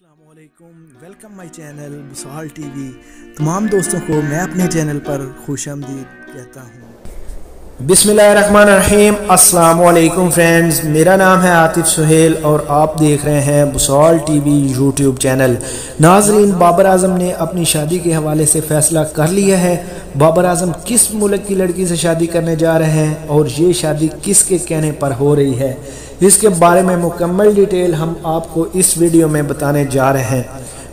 السلام علیکم۔ Welcome my channel بسال ٹی وی تمام دوستوں کو میں اپنے چینل پر خوش آمدید کہتا ہوں۔ بسم اللہ الرحمن الرحیم۔ السلام علیکم فرینڈز، میرا نام ہے عاطف سہیل اور آپ دیکھ رہے ہیں بسال ٹی وی یوٹیوب چینل۔ ناظرین، بابر اعظم نے اپنی شادی کے حوالے سے فیصلہ کر لیا ہے۔ بابر اعظم کس ملک کی لڑکی سے شادی کرنے جا رہے ہیں اور یہ شادی کس کے کہنے پر ہو رہی ہے؟ اس کے بارے میں مکمل ڈیٹیل ہم آپ کو اس ویڈیو میں بتانے جا رہے ہیں۔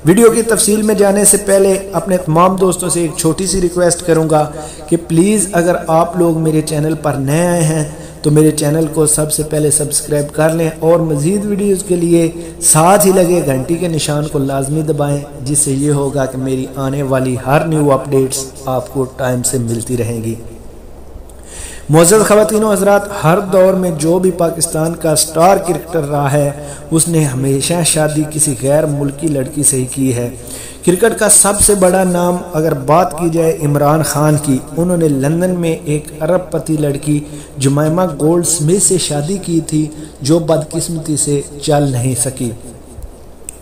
ویڈیو کی تفصیل میں جانے سے پہلے اپنے تمام دوستوں سے ایک چھوٹی سی ریکویسٹ کروں گا کہ پلیز اگر آپ لوگ میرے چینل پر نئے آئے ہیں تو میرے چینل کو سب سے پہلے سبسکرائب کر لیں اور مزید ویڈیوز کے لیے ساتھ ہی لگے گھنٹی کے نشان کو لازمی دبائیں، جس سے یہ ہوگا کہ میری آنے والی ہر نیو اپڈیٹس آپ کو ٹائم سے ملتی رہیں گی۔ معزز خواتین و حضرات، ہر دور میں جو بھی پاکستان کا سٹار کرکٹر رہا ہے، اس نے ہمیشہ شادی کسی غیر ملکی لڑکی سے ہی کی ہے۔ کرکٹ کا سب سے بڑا نام اگر بات کی جائے عمران خان کی، انہوں نے لندن میں ایک عرب پتی لڑکی جمائمہ گولڈ سمتھ سے شادی کی تھی، جو بدقسمتی سے چل نہیں سکی۔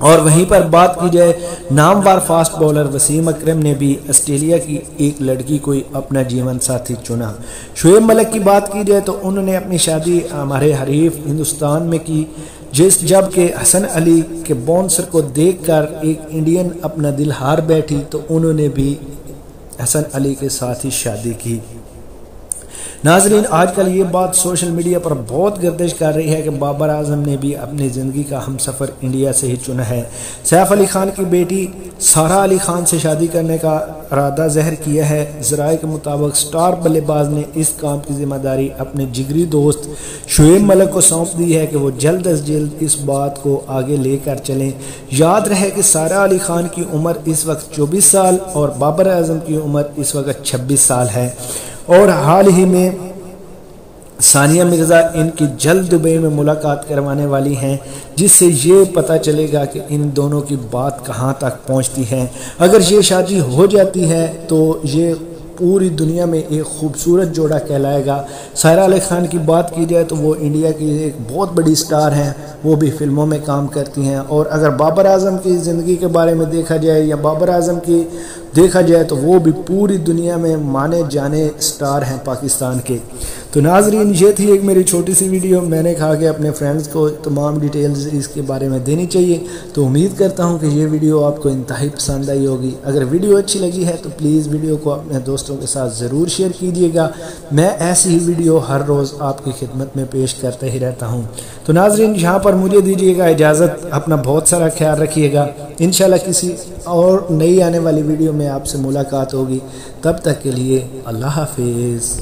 اور وہیں پر بات کی جائے، ناموار فاسٹ بولر وسیم اکرم نے بھی آسٹریلیا کی ایک لڑکی کو اپنا جیون ساتھی چنا۔ شعیب ملک کی بات کی جائے تو انہوں نے اپنی شادی ہمارے حریف ہندوستان میں کی، جس جبکہ حسن علی کے بونسر کو دیکھ کر ایک انڈین اپنا دل ہار بیٹھی تو انہوں نے بھی حسن علی کے ساتھ ہی شادی کی۔ ناظرین، آج کل یہ بات سوشل میڈیا پر بہت گردش کر رہی ہے کہ بابر اعظم نے بھی اپنی زندگی کا ہم سفر انڈیا سے ہی چنا ہے۔ سیف علی خان کی بیٹی سارا علی خان سے شادی کرنے کا ارادہ زہر کیا ہے۔ ذرائع کے مطابق سٹار بلے باز نے اس کام کی ذمہ داری اپنے جگری دوست شعیب ملک کو سونپ دی ہے کہ وہ جلد از جلد اس بات کو آگے لے کر چلیں۔ یاد رہے کہ سارا علی خان کی عمر اس وقت چوبیس سال اور بابر اعظم کی عمر اس وقت چھبیس سال ہے۔ اور حال ہی میں ثانیہ مرزا ان کی جلد دبئی میں ملاقات کروانے والی ہیں، جس سے یہ پتہ چلے گا کہ ان دونوں کی بات کہاں تک پہنچتی ہے۔ اگر یہ شادی ہو جاتی ہے تو یہ پوری دنیا میں ایک خوبصورت جوڑا کہلائے گا۔ سائرہ علی خان کی بات کی جائے تو وہ انڈیا کی ایک بہت بڑی سٹار ہیں۔ وہ بھی فلموں میں کام کرتی ہیں۔ اور اگر بابر اعظم کی زندگی کے بارے میں دیکھا جائے یا بابر اعظم کی دیکھا جائے تو وہ بھی پوری دنیا میں مانے جانے سٹار ہیں پاکستان کے۔ تو ناظرین، یہ تھی ایک میری چھوٹی سی ویڈیو۔ میں نے کہا کہ اپنے فرینڈز کو تمام ڈیٹیلز اس کے بارے میں دینی چاہیے۔ تو امید کرتا ہوں کہ یہ ویڈیو آپ کو انتہائی پسند آئی ہوگی۔ اگر ویڈیو اچھی لگی ہے تو پلیز ویڈیو کو اپنے دوستوں کے ساتھ ضرور شیئر کیجیے گا۔ میں ایسی ہی ویڈیو ہر روز آپ کی خدمت میں پیش کرتے ہی رہتا ہوں۔ تو ناظرین، یہاں پر مجھے دیجیے گا اجازت۔ اپنا بہت سارا خیال رکھیے گا۔ انشاءاللہ کسی اور نئی آنے والی ویڈیو میں آپ سے ملاقات ہوگی۔ تب تک کے لیے اللہ حافظ۔